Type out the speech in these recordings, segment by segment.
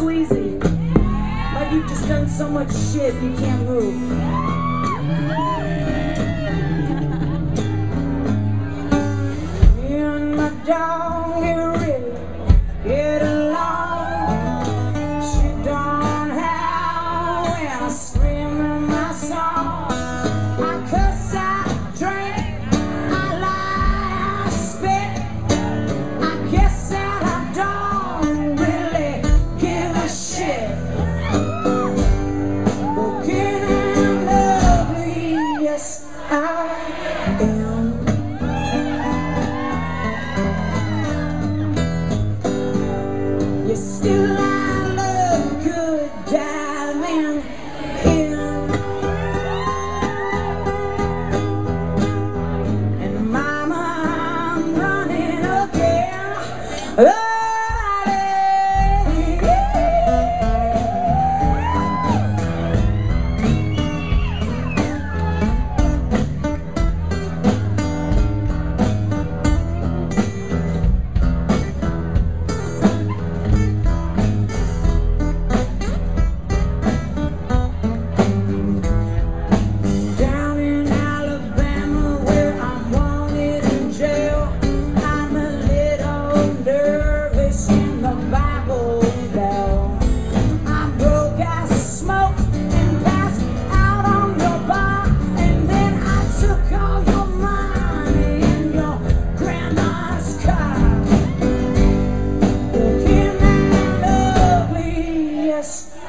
sleazy. Like you've just done so much shit you can't move. down.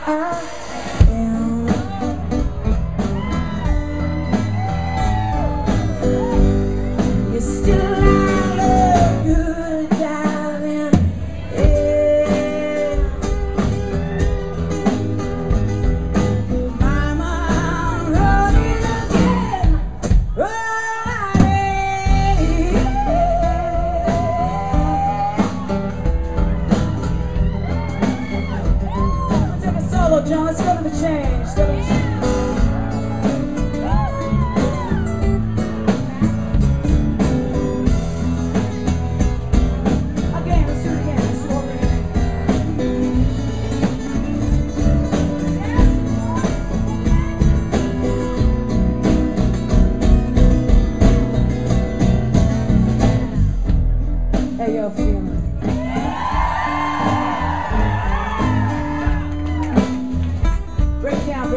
huh gonna change. Gonna change.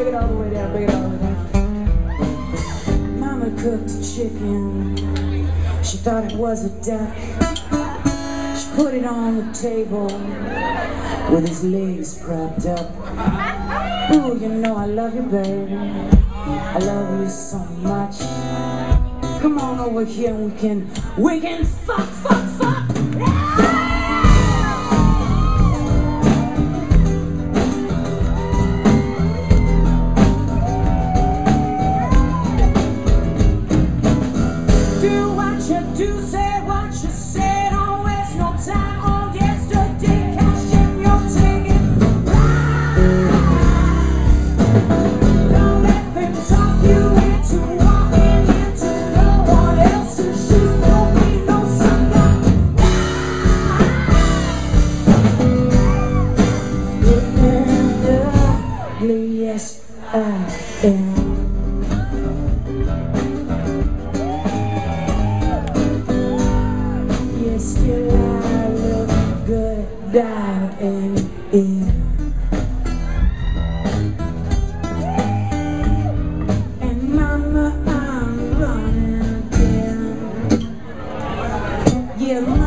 bring it all the way down, bring it all the way down. Mama cooked a chicken. She thought it was a duck. She put it on the table with his legs propped up. Ooh, you know I love you, baby. I love you so much. Come on over here and we can, we can fuck, fuck, fuck. Yeah.